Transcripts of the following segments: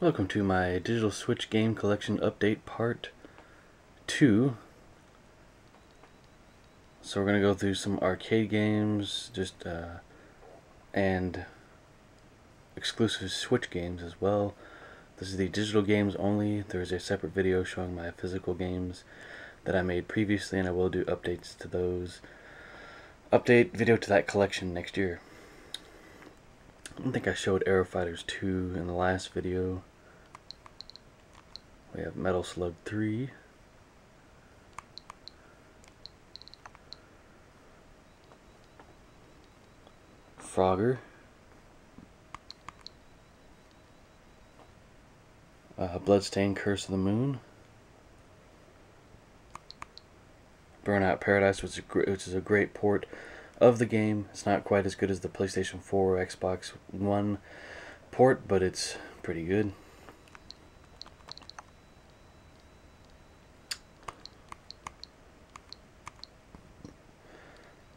Welcome to my Digital Switch Game Collection Update Part 2. So we're going to go through some arcade games just uh, and exclusive Switch games as well. This is the digital games only. There's a separate video showing my physical games that I made previously and I will do updates to those. Update video to that collection next year. I think I showed Aero Fighters 2 in the last video. We have Metal Slug 3. Frogger. Uh, Bloodstained Curse of the Moon. Burnout Paradise, which is, which is a great port of the game. It's not quite as good as the PlayStation 4 or Xbox One port, but it's pretty good.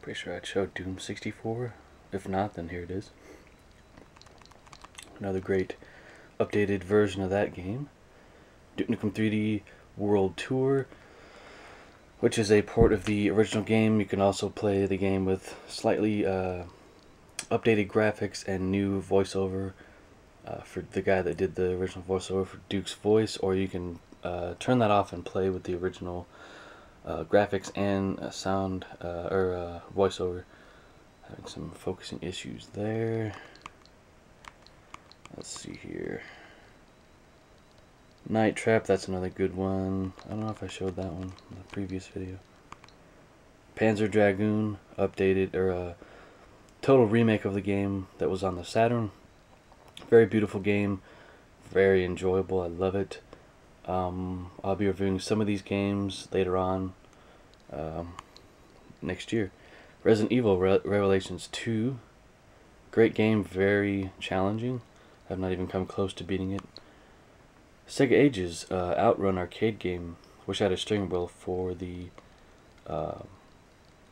Pretty sure I showed Doom 64. If not, then here it is. Another great updated version of that game. Nukem 3D World Tour, which is a port of the original game. You can also play the game with slightly uh, updated graphics and new voiceover uh, for the guy that did the original voiceover for Duke's voice, or you can uh, turn that off and play with the original uh, graphics and uh, sound uh, or voiceover. Having some focusing issues there. Let's see here. Night Trap, that's another good one. I don't know if I showed that one in the previous video. Panzer Dragoon, updated, or a total remake of the game that was on the Saturn. Very beautiful game, very enjoyable, I love it. Um, I'll be reviewing some of these games later on um, next year. Resident Evil Re Revelations 2. Great game, very challenging. I've not even come close to beating it. Sega Ages uh, Outrun arcade game. Wish I had a steering wheel for the uh,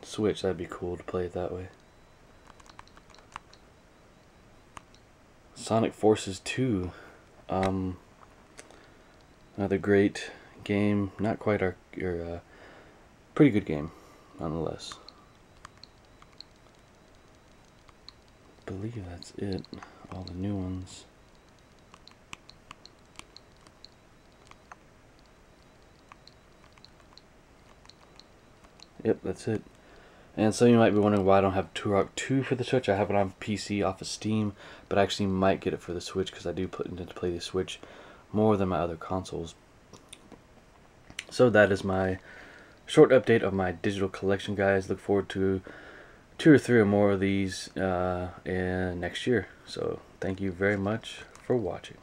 Switch. That'd be cool to play it that way. Sonic Forces 2. Um, Another great game. Not quite our, our uh, pretty good game, nonetheless. I believe that's it. All the new ones. Yep, that's it. And of you might be wondering why I don't have Turok 2 for the Switch. I have it on PC off of Steam, but I actually might get it for the Switch because I do intend to play the Switch more than my other consoles. So that is my short update of my digital collection, guys. Look forward to two or three or more of these uh, in next year. So thank you very much for watching.